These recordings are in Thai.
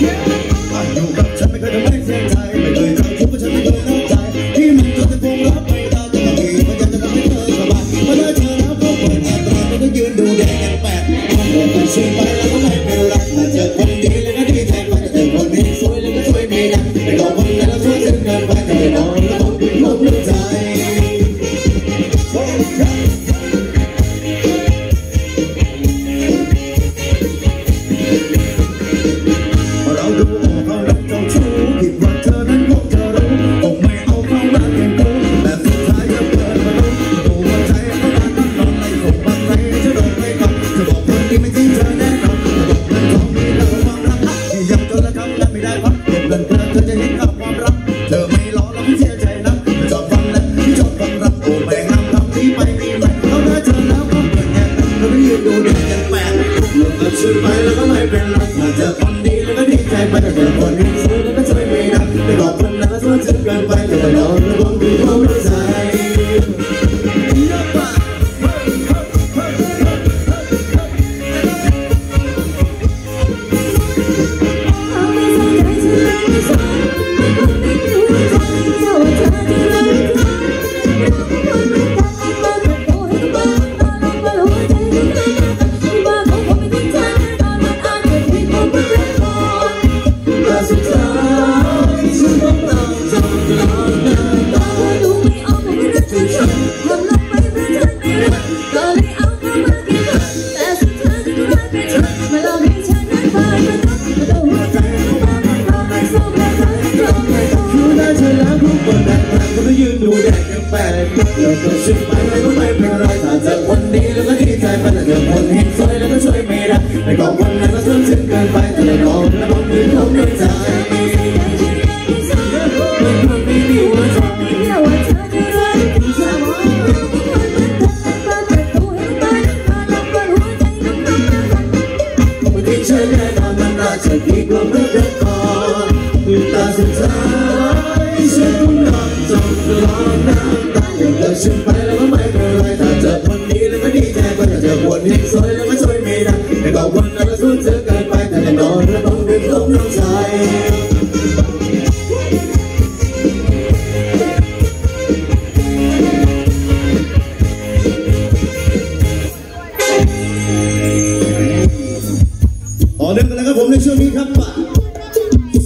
Yeah. ดูดีกันแปลกมันสุดไปแล้วก็ไม่เป็นไรเธอ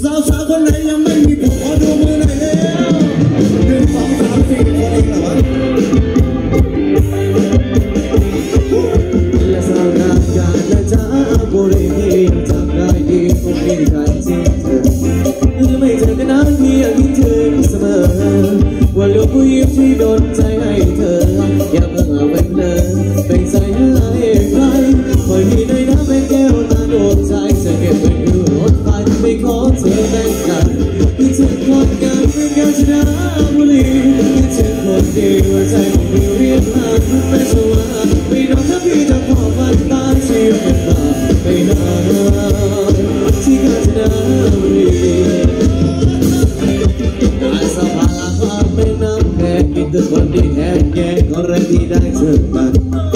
สาวสาวคนไหนยังไม่มีผัวดูมือหน่ล้ยหนึ่งสองสามสี่คนเองเหรอวะและาวงามการและจ้าบุรียังจำได้ดีนการที่เธอหรือไม่เจอกันนานเพียงคิดถึเสมอว่าลูกผู้หญิงที่โดนใจให้เธอ หัวใจของพี่เรียกหาไม่สว่างไม่รู้ถ้าพี่จะพอวันตาเสียเป็ตาไปนานที่กาญจนบุรีอาสาพาลาเป็นน้ำแพงกินแต่วนที่แห้งแย่งก็แรที่ได้เจอกัน